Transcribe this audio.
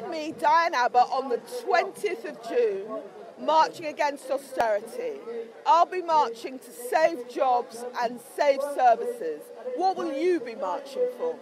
Join me, Diane Abbott, on the 20th of June marching against austerity. I'll be marching to save jobs and save services. What will you be marching for?